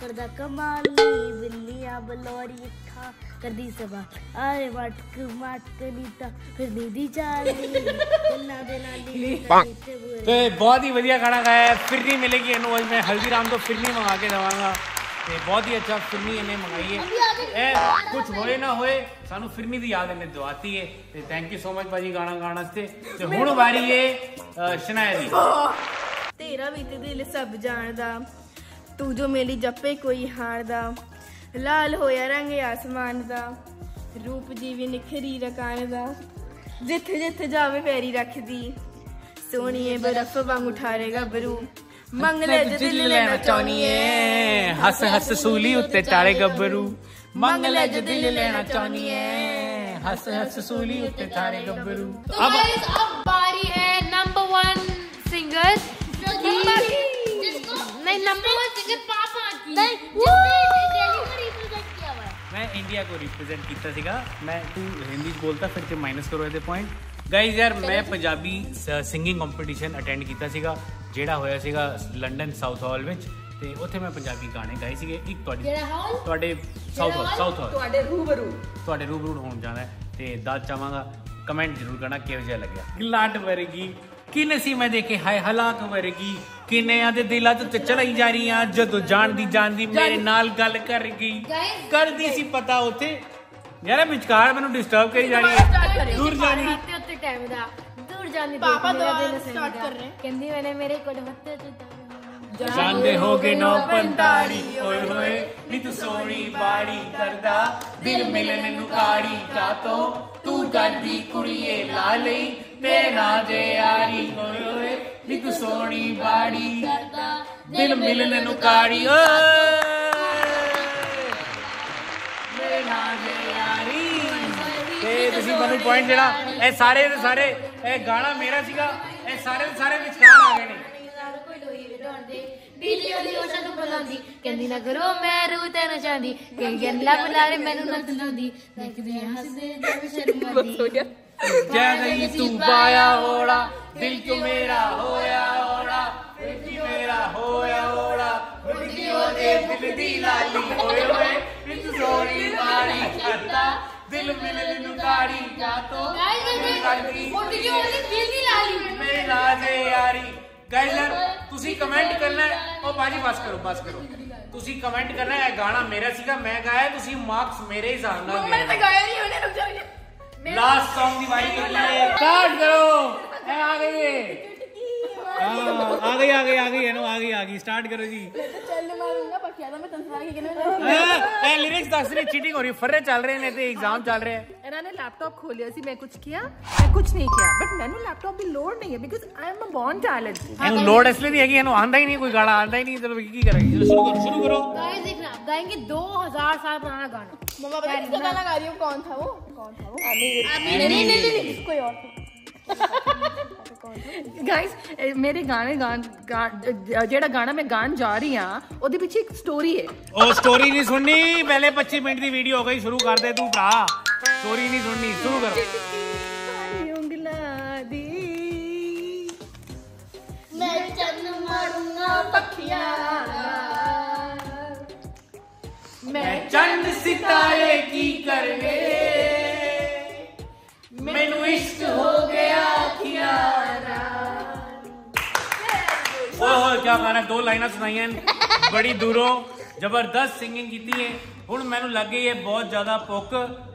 ਕਰਦਾ ਕਮਾਲੀ ਬਿੱਲੀਆਂ ਬਲੋਰੀ ਅੱਖਾਂ ਕਰਦੀ ਸਮਾਨ ਆਰੇ ਮਟਕ ਮਟਕ ਨੀਤਾ ਫਿਰਨੀ ਦੀ ਚਾਲੀ ਗੱਲਾਂ ਦੀ ਲਾਲੀ ਨੇ ਤਾਂ ਬਹੁਤ ਹੀ ਵਧੀਆ ਖਾਣਾ ਖਾਇਆ ਹੈ। ਫਿਰਨੀ ਮਿਲੇਗੀ ਇਹਨੂੰ ਅੱਜ ਮੈਂ ਹਲਦੀਰਾਮ ਤੋਂ ਫਿਰਨੀ ਮੰਗਾ ਕੇ ਦਵਾਂਗਾ। ਤੇ ਬਹੁਤ ਹੀ ਅੱਛਾ ਫਿਰਨੀ ਇਹਨੇ ਮੰਗਾਈ ਹੈ। ਇਹ ਕੁਝ ਹੋਏ ਨਾ ਹੋਏ ਸਾਨੂੰ ਫਿਰਨੀ ਦੀ ਯਾਦ ਇਹਨੇ ਦਵਾਤੀ ਹੈ। ਤੇ ਥੈਂਕ ਯੂ ਸੋ ਮਚ ਭਾਜੀ ਗਾਣਾ ਗਾਉਣ ਵਾਸਤੇ। ਤੇ ਹੁਣ ਵਾਰੀ ਹੈ ਸ਼ਨਾਇਆ ਦੀ ਤੇਰਾ ਵੀ ਤੇ ਦਿਲ ਸਭ ਜਾਣਦਾ। ਤੂੰ ਜੋ ਮੇਰੀ ਜੱਪੇ ਕੋਈ ਹਾਰਦਾ ਲਾਲ ਹੋਇਆ ਰੰਗ ਆਸਮਾਨ ਦਾ ਰੂਪ ਜੀਵੀ ਨਿਖਰੀ ਰਕਾਨ ਦਾ ਜਿੱਥੇ ਜਿੱਥੇ ਜਾਵੇ ਫੇਰੀ ਰੱਖਦੀ ਸੋਹਣੀਏ ਬਰਫ ਵਾਂਗ ਉਠਾਰੇ ਗੱਭਰੂ ਮੰਗ ਲੈ ਜੇ ਦਿਲ ਲੈਣਾ ਚਾਹੁੰਨੀਏ ਹੱਸ ਹੱਸ ਸੂਲੀ ਉੱਤੇ ਚਾਰੇ ਗੱਭਰੂ ਮੰਗ ਲੈ ਜੇ ਦਿਲ ਲੈਣਾ ਚਾਹੁੰਨੀਏ ਹੱਸ ਹੱਸ ਸੂਲੀ ਉੱਤੇ ਚਾਰੇ ਗੱਭਰੂ तो गाइस अब बारी है नंबर वन सिंगर नहीं नंबर वन सिंगर पापा की नहीं जिसने दिल्ली में रिप्रेजेंट किया हुआ है ਮੈਂ ਇੰਡੀਆ ਕੋ ਰਿਪਰੈਜ਼ੈਂਟ ਕੀਤਾ ਸੀਗਾ ਮੈਂ ਤੂੰ ਹਿੰਦੀ ਚ ਬੋਲਤਾ ਫਿਰ ਤੇ ਮਾਈਨਸ ਕਰੋ ਇਹਦੇ ਪੁਆਇੰਟ ਗਾਇਜ਼ ਯਾਰ ਮੈਂ ਪੰਜਾਬੀ ਸਿੰਗਿੰਗ ਕੰਪੀਟੀਸ਼ਨ ਅਟੈਂਡ ਕੀਤਾ ਸੀਗਾ ਜਿਹੜਾ ਹੋਇਆ ਸੀਗਾ ਲੰਡਨ ਸਾਊਥ ਹਾਲ ਵਿੱਚ ਤੇ ਉੱਥੇ ਮੈਂ ਪੰਜਾਬੀ ਗਾਣੇ ਗਾਏ ਸੀਗੇ ਇੱਕ ਤੁਹਾਡੀ ਕਿਹੜਾ ਹਾਲ ਤੁਹਾਡੇ ਸਾਊਥ ਹਾਲ ਸਾਊਥ ਹਾਲ ਤੁਹਾਡੇ ਰੂਬਰੂ ਤੁਹਾਡੇ ਰੂਬਰੂ ਹੋਣ ਜਾਣਾ ਹੈ ਤੇ ਦੱਸ ਚਾਹਾਂਗਾ ਕਮੈਂਟ ਜ਼ਰੂਰ ਕਰਨਾ ਕਿਹੋ ਜਿਹਾ ਲੱਗਿਆ ਲਾਟ ਵਰਗੀ ਕਿਨੇ ਸੀ ਮੈਂ ਦੇਖੇ? ਹਾਏ ਹਲਾਕ ਵਰਗੀ। ਕਿੰਨਿਆਂ ਦੇ ਦਿਲਾਂ ਤੋਂ ਚੜਾਈ ਜਾ ਰਹੀ ਆ ਜਦੋਂ ਜਾਣਦੀ ਜਾਣਦੀ ਮੇਰੇ ਨਾਲ ਗੱਲ ਕਰ ਗਈ। ਕਰਦੀ ਸੀ ਪਤਾ ਉੱਥੇ। ਯਾਰ ਵਿਚਕਾਰ ਮੈਨੂੰ ਡਿਸਟਰਬ ਕਰੀ ਜਾ ਰਹੀ ਹੈ। ਦੂਰ ਜਾਣੀ। ਉੱਤੇ ਟਾਈਮ ਦਾ ਦੂਰ ਜਾਣੇ ਪਾਪਾ ਮੇਰਾ ਦੁਬਾਰਾ ਦਿਲ start ਸਹਿੰਦਾ। ਕਰ ਰਹੇ। ਕਹਿੰਦੀ ਮੈਨੇ ਮੇਰੇ ਕੋਲ ਹੱਤੇ ਤੇ ਜਾਂਦੇ ਹੋਗੇ ਨੋ ਪੰਤਾੜੀ ਓਏ ਹੋਏ ਨੀ ਤੂੰ ਸੋਹਣੀ ਬਾੜੀ ਕਰਦਾ। ਦਿਲ ਮਿਲਣ ਨੂੰ ਕਾੜੀ ਕਾਤੋਂ। ਤੂੰ ਕਰਦੀ ਕੁੜੀਏ ਲਾ ਲਈ। ਤੇਰੇ ਯਾਰੀ ਓਏ ਹੋਏ ਨੀ ਤੂੰ ਸੋਹਣੀ ਬਾੜੀ। ਕਰਦਾ ਦਿਲ ਮਿਲਣ ਨੂੰ ਕਾੜੀ ਓਏ! ਮੇਰੇ ਜੇ ਯਾਰੀ ਤੇ ਤੁਸੀਂ ਮੈਨੂੰ ਪੁਆਇੰਟ ਜਿਹੜਾ ਇਹ ਸਾਰੇ ਦੇ ਸਾਰੇ ਇਹ ਗਾਣਾ ਮੇਰਾ ਸੀਗਾ। ਇਹ ਸਾਰੇ ਦੇ ਸਾਰੇ ਵਿਚਕਾਰ ਆ ਗਏ ਨੇ। ਬਿਜਲੀ ਵਾਲੀ ਓਸ਼ਾ ਨੂੰ ਬੁਲਾਉਂਦੀ ਕਹਿੰਦੀ ਨਾ ਕਰੋ ਮੈਂ ਰੂ ਤੈਨੂੰ ਚਾਹੁੰਦੀ ਕਈ ਗੱਲਾਂ ਬੁਲਾ ਰਹੇ ਮੈਨੂੰ ਨਾ ਦਿਲਾਉਂਦੀ ਦੇਖਦੇ ਹੱਸਦੇ ਜਦ ਸ਼ਰਮਾਉਂਦੀ। ਜੈ ਨਹੀਂ ਤੂੰ ਪਾਇਆ ਹੋੜਾ ਦਿਲ ਚ ਮੇਰਾ ਹੋਇਆ ਹੋੜਾ ਦਿਲ ਚ ਮੇਰਾ ਹੋਇਆ ਹੋੜਾ ਮਿੱਟੀ ਉਹਦੇ ਦਿਲ ਦੀ ਲਾਲੀ ਹੋਏ ਹੋਏ ਵਿੱਚ ਸੋਹਣੀ ਮਾਰੀ ਕਰਦਾ ਦਿਲ ਮਿਲਣ ਨੂੰ ਕਾੜੀ ਜਾ ਤੋ ਉੱਠ ਕੇ ਉਹਦੀ ਦਿਲ ਦੀ ਲਾਲੀ ਮੇਰੇ ਨਾਜ਼ੇ ਯਾਰੀ ਗਾਇਸ ਯਾਰ ਤੁਸੀਂ ਕਮੈਂਟ ਕਰਨਾ ਹੈ ਉਹ ਬਾਜੀ ਬਸ ਕਰੋ ਬਸ ਕਰੋ ਤੁਸੀਂ ਕਮੈਂਟ ਕਰਨਾ ਹੈ ਇਹ ਗਾਣਾ ਮੇਰਾ ਸੀਗਾ ਮੈਂ ਗਾਇਆ ਤੁਸੀਂ ਮਾਰਕਸ ਮੇਰੇ ਹਿਸਾਬ ਨਾਲ मैंने तो गाया नहीं मैंने रुक जाओ लास्ट सॉन्ग दिवाली के लिए स्टार्ट करो। आ गई आ गई आ गई आ गई है ना आ गई आ गई स्टार्ट करो जी चल मारूंगा पर क्या था मैं तंत्रा के कहने ए, ए लिरिक्स दस रही चीटिंग हो रही फर्रे चल रहे ने ते एग्जाम चल रहे हैं ਇਹਨਾਂ ਨੇ ਲੈਪਟਾਪ ਖੋਲਿਆ ਸੀ ਮੈਂ ਕੁਝ ਕੀਤਾ ਮੈਂ ਕੁਝ ਨਹੀਂ ਕੀਤਾ ਬਟ ਮੈਨੂੰ ਲੈਪਟਾਪ ਦੀ ਲੋੜ ਨਹੀਂ ਹੈ because I am a born talent ਇਹਨੂੰ ਲੋਡ ਇਸ ਲਈ ਨਹੀਂ ਹੈਗੀ ਇਹਨੂੰ ਆਂਦਾ ਹੀ ਨਹੀਂ ਕੋਈ ਗਾਣਾ ਆਂਦਾ ਹੀ ਨਹੀਂ ਚਲੋ ਕੀ ਕਰਾਂਗੇ ਚਲੋ ਸ਼ੁਰੂ ਕਰੋ ਸ਼ੁਰੂ ਕਰੋ गाइस देखना गाएंगे 2000 साल पुराना गाना मम्मा पता किसका गाना गा रही हूँ कौन था वो कौन था वो अभी नहीं नहीं नहीं नहीं कोई और था गाइस eh, मेरे गाने गान गा, जेड़ा गाना मैं गान जा रही हाँ ओदे पीछे एक स्टोरी है। ओ स्टोरी नहीं सुननी। पहले 25 मिनट की वीडियो हो गई शुरू कर दे तू भा स्टोरी नहीं सुननी शुरू करो। मेरी उंगला दी मैं चन मारूँगा पखिया मैं चंद सितारे की करवे। ਮੈਨੂੰ ਇਸ਼ਕ ਹੋ ਗਿਆ ਖਿਆਰਾ। ਓਏ ਹੋਏ ਕੀ ਗਾਣਾ, ਦੋ ਲਾਈਨਾਂ ਸੁਣਾਈਆਂ ਬੜੀ ਦੂਰੋਂ ਜ਼ਬਰਦਸਤ ਸਿੰਗਿੰਗ ਕੀਤੀ ਹੈ ਹੁਣ ਮੈਨੂੰ ਲੱਗ ਗਈ ਹੈ ਬਹੁਤ ਜ਼ਿਆਦਾ ਭੁੱਖ।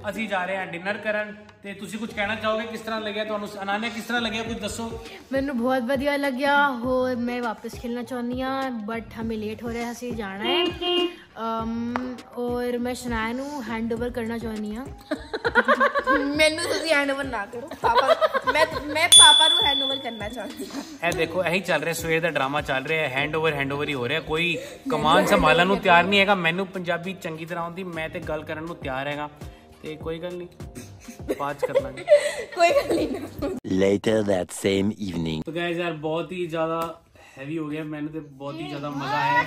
ਅਸੀਂ ਜਾ ਰਹੇ ਹਾਂ ਡਿਨਰ ਕਰਨ। ਤੇ ਤੁਸੀਂ ਕੁਝ ਕਹਿਣਾ ਚਾਹੋਗੇ? ਕਿਸ ਤਰ੍ਹਾਂ ਲੱਗਿਆ ਤੁਹਾਨੂੰ? ਅਨਾਨਿਆ ਕਿਸ ਤਰ੍ਹਾਂ ਲੱਗਿਆ? ਕੁਝ ਦੱਸੋ। ਮੈਨੂੰ ਬਹੁਤ ਵਧੀਆ ਲੱਗਿਆ। ਹੋਰ ਮੈਂ ਵਾਪਸ ਖੇਲਣਾ ਚਾਹੁੰਦੀ ਹਾਂ ਬਟ ਹਮੇ ਲੇਟ ਹੋ ਰਿਹਾ ਅਸੀਂ ਜਾਣਾ ਹੈ। ਅਮ ਔਰ ਮੈਂ ਸ਼ਨਾਇਆ ਨੂੰ ਹੈਂਡਓਵਰ ਕਰਨਾ ਚਾਹੁੰਦੀ ਹਾਂ। (laughs) ਮੈਨੂੰ ਤੁਸੀਂ ਹੈਂਡਓਵਰ ਨਾ ਕਰੋ। ਪਾਪਾ ਮੈਂ ਮੈਂ ਪਾਪਾ ਨੂੰ ਹੈਂਡਓਵਰ ਕਰਨਾ ਚਾਹੁੰਦੀ ਹਾਂ। ਇਹ ਦੇਖੋ ਇਹੀ ਚੱਲ ਰਿਹਾ ਸਵੇਰ ਦਾ ਡਰਾਮਾ ਚੱਲ ਰਿਹਾ ਹੈ ਹੈਂਡਓਵਰ ਹੈਂਡਓਵਰ ਹੀ ਹੋ ਰਿਹਾ। ਕੋਈ ਕਮਾਨ ਸੰਭਾਲਣ ਨੂੰ ਤਿਆਰ ਨਹੀਂ ਹੈਗਾ। ਮੈਨੂੰ ਪੰਜਾਬੀ ਚੰਗੀ ਤਰ੍ਹਾਂ ਆਉਂਦੀ ਮੈਂ ਤੇ ਗੱਲ ਕਰਨ ਨੂੰ ਤਿਆਰ ਹੈਗਾ। ਤੇ ਕੋਈ ਗੱਲ ਨਹੀਂ। ਬਾਅਦ 'ਚ ਕਰ ਲਾਂਗੇ ਕੋਈ ਗੱਲ ਨਹੀਂ ਨਾ Later that same evening. तो गैस यार ਬਹੁਤ ਹੀ ਜ਼ਿਆਦਾ ਹੈਵੀ ਹੋ ਗਿਆ ਮੈਨੂੰ ਤੇ ਬਹੁਤ ਹੀ ਜ਼ਿਆਦਾ ਮਜ਼ਾ ਆਇਆ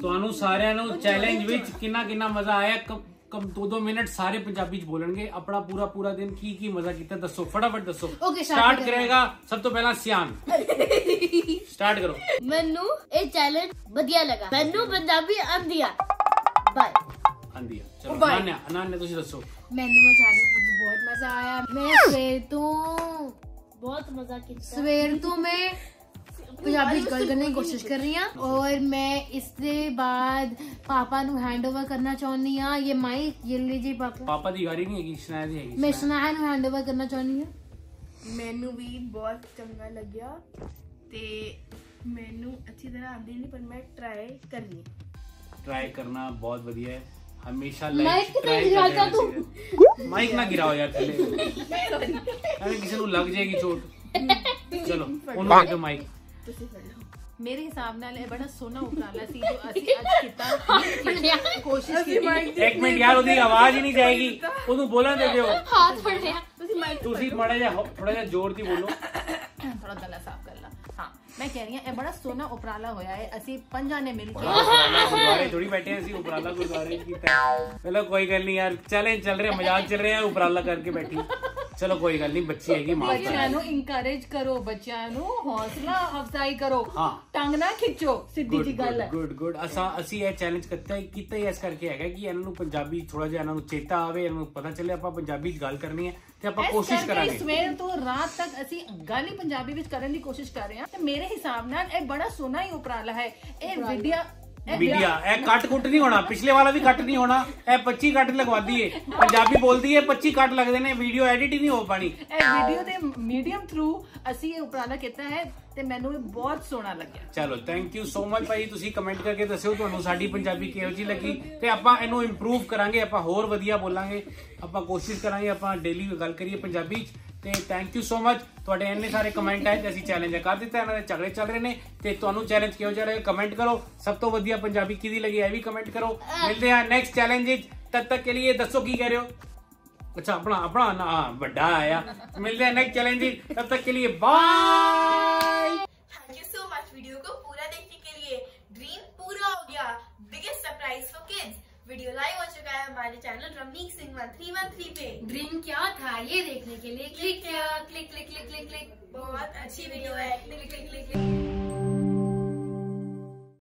ਤੁਹਾਨੂੰ ਸਾਰਿਆਂ ਨੂੰ ਚੈਲੰਜ ਵਿੱਚ ਕਿੰਨਾ ਕਿੰਨਾ ਮਜ਼ਾ ਆਇਆ ਕਮ ਕਮ ਦੋ ਦੋ ਮਿੰਟ ਸਾਰੇ ਪੰਜਾਬੀ ਚ ਬੋਲਣਗੇ ਆਪਣਾ ਪੂਰਾ ਪੂਰਾ ਦਿਨ ਕੀ ਕੀ ਮਜ਼ਾ ਕੀਤਾ ਦੱਸੋ ਫਟਾਫਟ ਦੱਸੋ Okay, start ਸਟਾਰਟ ਕਰਾਂਗੇ। ਕਰੇਗਾ ਸਭ ਤੋਂ ਪਹਿਲਾਂ ਸਿਆਨ ਸਟਾਰਟ ਕਰੋ ਮੈਨੂੰ ਇਹ ਚੈਲੰਜ ਵਧੀਆ ਲੱਗਾ ਮੈਨੂੰ ਪੰਜਾਬੀ ਆਂਦੀ ਆ ਬਾਏ ਆਂਦੀ ਆ ਚਲੋ ਅਨਾਨਿਆ ਅਨਾਨਿਆ ਤੁਸੀਂ ਦੱਸੋ ਮੈਨੂੰ ਮੈਂ ਚੈਲੰਜ ਵਿੱਚ ਬਹੁਤ ਮਜ਼ਾ ਆਇਆ ਮੈਂ ਸਵੇਰ ਤੋਂ ਬਹੁਤ ਮਜ਼ਾ ਕੀਤਾ ਸਵੇਰ ਤੋਂ ਮੈਂ ਪੰਜਾਬੀ ਚ ਗੱਲ ਕਰਨ ਦੀ ਕੋਸ਼ਿਸ਼ ਕਰ ਰਹੀ ਹਾਂ ਔਰ ਮੈਂ ਇਸ ਦੇ ਬਾਅਦ ਪਾਪਾ ਨੂੰ ਹੈਂਡਓਵਰ ਕਰਨਾ ਚਾਹੁੰਦੀ ਹਾਂ ਇਹ ਮਾਈਕ ਇਹ ਲੀਜੀ ਪਾਪਾ ਪਾਪਾ ਦੀ ਗਾੜੀ ਨਹੀਂ ਹੈਗੀ ਸ਼ਨਾਇਆ ਦੀ ਹੈਗੀ ਮੈਂ ਸੁਨਾਇਆ ਨੂੰ ਹੈਂਡਓਵਰ ਕਰਨਾ ਚਾਹੁੰਦੀ ਹਾਂ ਮੈਨੂੰ ਵੀ ਬਹੁਤ ਚੰਗਾ ਲੱਗਿਆ ਤੇ ਮੈਨੂੰ ਅੱਛੀ ਤਰ੍ਹਾਂ ਆਉਂਦੀ ਨਹੀਂ ਪਰ ਮੈਂ ਟਰਾਈ ਕਰਨੀ ट्राई करना बहुत बढ़िया है हमेशा माइक लाइफ कितना गिराता तू? माइक ना गिराओ यार थले अरे किसी ਨੂੰ ਲੱਗ ਜਾਏਗੀ ਚੋਟ ਚਲੋ ਉਹਨੂੰ ਦੇ ਦਿਓ ਮਾਈਕ ਮੇਰੇ ਹਿਸਾਬ ਨਾਲ ਇਹ ਬੜਾ ਸੋਹਣਾ ਉਪਰਾਲਾ ਸੀ ਜੋ ਅਸੀਂ ਅੱਜ ਕੀਤਾ ਕੋਸ਼ਿਸ਼ ਕੀਤੀ ਇੱਕ ਮਿੰਟ ਯਾਰ ਉਹਦੀ ਆਵਾਜ਼ ਹੀ ਨਹੀਂ ਜਾਏਗੀ ਉਹਨੂੰ ਬੋਲਣ ਦੇ ਦਿਓ ਹੱਥ ਫੜਿਆ ਤੁਸੀਂ ਮਾੜਾ ਜਿਹਾ ਥੋੜਾ ਜਿਹਾ ਜ਼ੋਰ ਦੀ ਬੋਲੋ ਮੈਂ ਕਹਿ ਰਹੀ ਹਾਂ ਇਹ ਬੜਾ ਸੋਹਣਾ ਉਪਰਾਲਾ ਹੋਇਆ ਹੈ ਅਸੀਂ ਪੰਜਾਂ ਨੇ ਮਿਲ ਕੇ ਉਪਰਾਲਾ ਗੁਰਦੁਆਰੇ ਥੋੜੀ ਬੈਠੇ ਅਸੀਂ ਉਪਰਾਲਾ ਗੁਰਦੁਆਰੇ ਚ ਕੀਤਾ ਹੈ। ਚਲੋ ਕੋਈ ਗੱਲ ਨਹੀਂ ਯਾਰ ਚੈਲੰਜ ਚੱਲ ਰਿਹਾ ਮਜ਼ਾਕ ਚੱਲ ਰਿਹਾ ਉਪਰਾਲਾ ਕਰਕੇ ਬੈਠੀ ਚਲੋ ਕੋਈ ਗੱਲ ਨਹੀਂ ਬੱਚੀ ਹੈਗੀ ਕਰ ਬੱਚਿਆਂ ਨੂੰ ਇਨਕਰੇਜ ਕਰੋ ਬੱਚਿਆਂ ਨੂੰ ਹੌਸਲਾ ਅਫਜ਼ਾਈ ਕਰੋ। ਟੰਗ ਨਾ ਖਿੱਚੋ ਸਿੱਧੀ ਜੀ ਗੱਲ ਹੈ। ਗੁੱਡ ਗੁੱਡ ਅਸਾਂ ਅਸੀਂ ਇਹ ਚੈਲੰਜ ਕੀਤਾ ਹੀ ਕੀਤਾ ਹੀ ਇਸ ਕਰਕੇ ਹੈਗਾ ਕਿ ਇਹਨਾਂ ਨੂੰ ਪੰਜਾਬੀ ਥੋੜਾ ਜਿਹਾ ਇਹਨਾਂ ਨੂੰ ਚੇਤਾ ਆਵੇ ਇਹਨਾਂ ਨੂੰ ਪਤਾ ਚੱਲੇ ਆਪਾਂ ਪੰਜਾਬੀ ਚ ਗੱਲ ਕਰਨੀ ਹੈ ਤੇ ਆਪਾਂ ਕੋਸ਼ਿਸ਼ ਕਰਾਂਗੇ। ਸਵੇਰ ਤੋਂ ਰਾਤ ਤੱਕ ਅਸੀਂ ਗੱਲ ਹੀ ਪੰਜਾਬੀ ਵਿੱਚ ਕਰਨ ਦੀ ਕੋਸ਼ਿਸ਼ ਕਰ ਰਹੇ ਹਾਂ ਤੇ ਮੇਰੇ ਹਿਸਾਬ ਨਾਲ ਇਹ ਬੜਾ ਸੋਹਣਾ ਹੀ ਉਪਰਾਲਾ ਹੈ। ਇਹ ਵਿਦਿਆ ਵੀਡੀਆ ਇਹ ਕੱਟ ਕੁੱਟ ਨਹੀਂ ਹੋਣਾ ਪਿਛਲੇ ਵਾਲਾ ਵੀ ਕੱਟ ਨਹੀਂ ਹੋਣਾ ਇਹ 25 ਕੱਟ ਲਗਵਾ ਦਈਏ ਪੰਜਾਬੀ ਬੋਲਦੀ ਹੈ 25 ਕੱਟ ਲੱਗਦੇ ਨੇ ਵੀਡੀਓ ਐਡਿਟ ਹੀ ਨਹੀਂ ਹੋ ਪਾਣੀ। ਇਹ ਵੀਡੀਓ ਦੇ ਮੀਡੀਅਮ ਥਰੂ ਅਸੀਂ ਇਹ ਉਪਰਾਲਾ ਕੀਤਾ ਹੈ ਤੇ ਮੈਨੂੰ ਇਹ ਬਹੁਤ ਸੋਹਣਾ ਲੱਗਿਆ। ਚਲੋ ਥੈਂਕ ਯੂ ਸੋ ਮਚ ਭਾਈ ਤੁਸੀਂ ਕਮੈਂਟ ਕਰਕੇ ਦੱਸਿਓ ਤੁਹਾਨੂੰ ਸਾਡੀ ਪੰਜਾਬੀ ਕਿਹੋ ਜਿਹੀ ਲੱਗੀ ਤੇ ਆਪਾਂ ਇਹਨੂੰ ਇੰਪਰੂਵ ਕਰਾਂਗੇ ਆਪਾਂ ਹੋਰ ਵਧੀਆ ਬੋਲਾਂਗੇ ਆਪਾਂ ਕੋਸ਼ਿਸ਼ ਕਰਾਂਗੇ ਆਪਾਂ ਡੇਲੀ ਗੱਲ ਕਰੀਏ ਪੰਜਾਬੀ ਚ। ਤੇ ਥੈਂਕ ਯੂ ਸੋ ਮਚ ਤੁਹਾਡੇ ਇੰਨੇ ਸਾਰੇ ਕਮੈਂਟ ਆਏ ਤੇ ਅਸੀਂ ਚੈਲੰਜ ਕਰ ਦਿੱਤਾ ਇਹਨਾਂ ਦੇ ਝਗੜੇ ਚੱਲ ਰਹੇ ਨੇ ਤੇ ਤੁਹਾਨੂੰ ਚੈਲੰਜ ਕਿਹੋ ਜਿਹਾ ਲੱਗਾ ਕਮੈਂਟ ਕਰੋ ਸਭ ਤੋਂ ਵਧੀਆ ਪੰਜਾਬੀ ਕਿਹਦੀ ਲੱਗੀ ਇਹ ਵੀ ਕਮੈਂਟ ਕਰੋ ਮਿਲਦੇ ਹਾਂ ਨੈਕਸਟ ਚੈਲੰਜ ਵਿੱਚ ਤਦ ਤੱਕ ਕੇ ਲਈ ਦੱਸੋ ਕੀ ਕਹਿ ਰਹੇ ਹੋ अच्छा अपना अपना ना हाँ, बड़ा आया मिलते हैं नेक्स्ट चैलेंज तब तक के लिए bye thank you so much video को पूरा देखने के लिए ड्रीम पूरा हो गया biggest surprise for kids video live हो चुका है हमारे channel Ramneek Singh one three one three पे। ड्रीम क्या था ये देखने के लिए? क्लिक किया click click click click click. बहुत अच्छी वीडियो है। Click click click click.